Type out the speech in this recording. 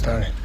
story.